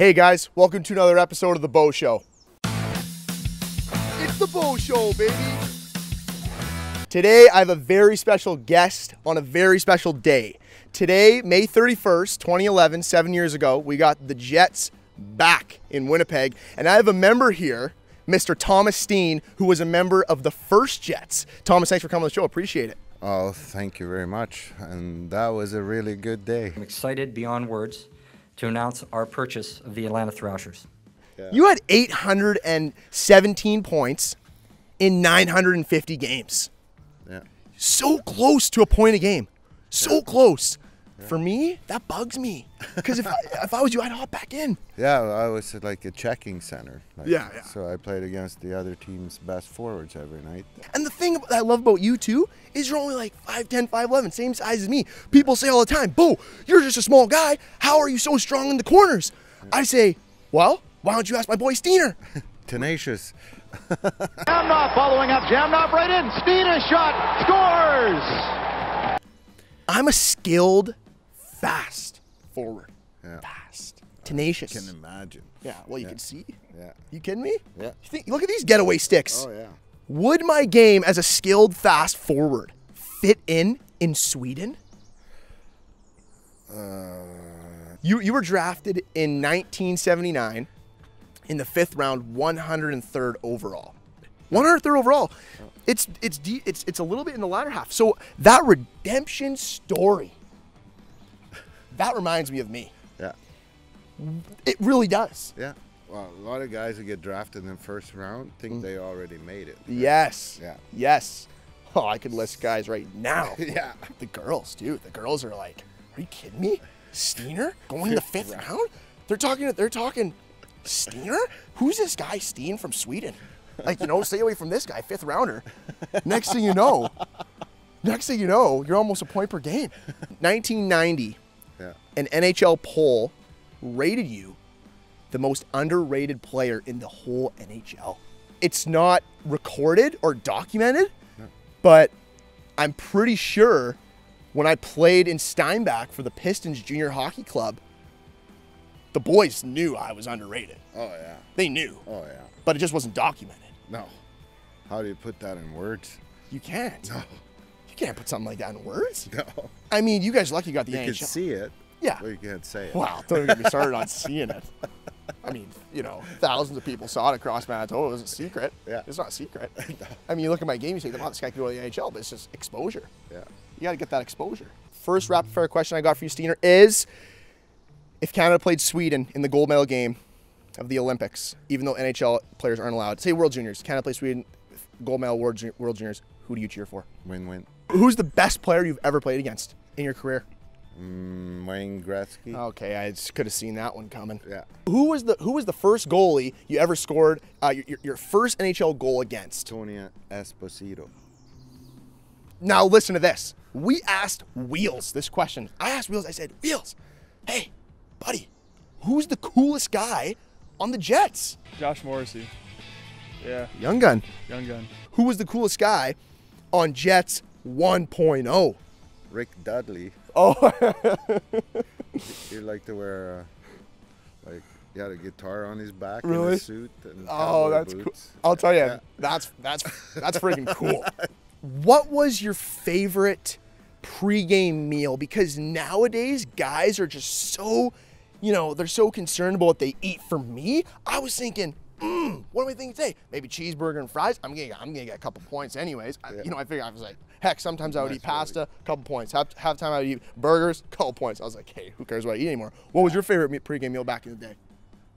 Hey guys, welcome to another episode of The Bo Show. It's The Bo Show, baby. Today, I have a very special guest on a very special day. Today, May 31st, 2011, seven years ago, we got the Jets back in Winnipeg. And I have a member here, Mr. Thomas Steen, who was a member of the first Jets. Thomas, thanks for coming on the show. Appreciate it. Oh, thank you very much. And that was a really good day. I'm excited beyond words to announce our purchase of the Atlanta Thrashers. You had 817 points in 950 games. Yeah. So close to a point a game. So close. For me, that bugs me. Because if, I, if I was you, I'd hop back in. Yeah, I was at like a checking center. Like, Yeah, yeah. So I played against the other team's best forwards every night. And the thing that I love about you too is you're only like 5'10, 5'11, same size as me. People say all the time, Bo, you're just a small guy. How are you so strong in the corners? I say, well, why don't you ask my boy Steiner?" Tenacious. Zhamnov following up. Zhamnov right in. Stina shot. Scores. I'm a skilled, fast forward. Yeah. Fast. Tenacious. Can imagine. Yeah, well, you Yeah. can see. Yeah. You kidding me? Yeah. You think, look at these getaway sticks. Oh, yeah. Would my game as a skilled fast forward fit in in Sweden? Uh, You you were drafted in 1979 in the fifth round, 103rd overall. 103rd overall. It's it's de- it's it's a little bit in the latter half. So that redemption story. That reminds me of me. yeah. It really does. Yeah. Well, a lot of guys who get drafted in the first round think mm. they already made it. Yes. Yeah. Yes. Oh, I could list guys right now. Yeah. The girls, dude. The girls are like, are you kidding me? Steiner going in the fifth round? They're talking. They're talking. Steiner? Who's this guy? Steen from Sweden? Like you know, stay away from this guy. Fifth rounder. Next thing you know, next thing you know, you're almost a point per game. 1990, Yeah. an NHL poll rated you the most underrated player in the whole NHL. It's not recorded or documented, but I'm pretty sure when I played in Steinbach for the Pistons Junior Hockey Club, the boys knew I was underrated. Oh, yeah. They knew, Oh, yeah. but it just wasn't documented. No. How do you put that in words? You can't. No. You can't put something like that in words. No. I mean, you guys are lucky you got the You NHL. can see it. Yeah. But you can't say it. Wow, don't even get me started on seeing it. I mean, you know, thousands of people saw it across Manitoba. It was a secret. Yeah. It's not a secret. I mean, you look at my game, you say, wow, this guy could go to the NHL, but it's just exposure. Yeah. You got to get that exposure. First rapid fire question I got for you, Steiner, is if Canada played Sweden in the gold medal game of the Olympics, even though NHL players aren't allowed, say World Juniors, Canada plays Sweden, gold medal World, World Juniors, who do you cheer for? Win win. Who's the best player you've ever played against in your career? Mm, Wayne Gretzky. Okay, I just could have seen that one coming. Yeah. Who was the Who was the first goalie you ever scored uh, your, your- your first NHL goal against? Tony Esposito. Now listen to this. We asked Wheels this question. I asked Wheels. I said, Wheels, hey, buddy, who's the coolest guy on the Jets? Josh Morrissey. Yeah, Young gun. young gun. Who was the coolest guy on Jets 1.0? Rick Dudley. Oh, He liked to wear, uh, like, he had a guitar on his back Really? and a suit and oh, that's cool. I'll tell you, Yeah. that's that's that's freaking cool. What was your favorite pregame meal? Because nowadays guys are just so, you know, they're so concerned about what they eat. For me, I was thinking, mm, what do I thinking today? Maybe cheeseburger and fries. I'm gonna I'm gonna get a couple points anyways. I, you know, I figured I was like, heck, sometimes I would eat pasta, a couple points. Half half time I would eat burgers, couple points. I was like, hey, who cares what I eat anymore? What was your favorite me- pregame meal back in the day?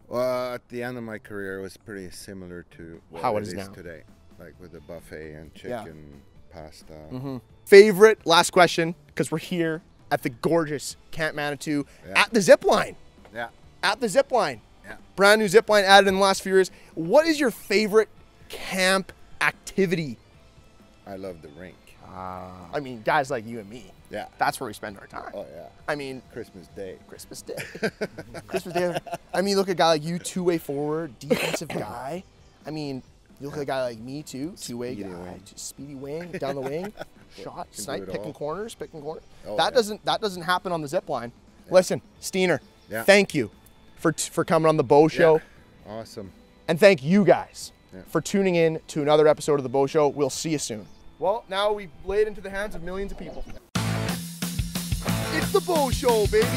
Well, at the end of my career, it was pretty similar to what How it is is now. today, like with a buffet and Yeah. Mm-hmm. chicken, pasta. favorite last question because we're here at the gorgeous Camp Manitou Yeah. at the zip line Yeah, at the zip line yeah. brand new zip line added in the last few years what is your favorite camp activity I love the rink. Ah. i mean guys like you and me Yeah. that's where we spend our time Oh yeah. i mean Christmas Day. christmas day christmas day i mean look at a guy like you two-way forward defensive guy i mean you look at a guy like me too two-way Speedy guy wing. speedy wing down the wing shot snipe picking all. corners picking corners Oh, that yeah. doesn't that doesn't happen on the zip line listen Steiner, Yeah. thank you for t- for coming on the Bo Show, Awesome. and thank you guys Yeah. for tuning in to another episode of the Bo Show. We'll see you soon. Well, now we've laid into the hands of millions of people. It's the Bo Show, baby.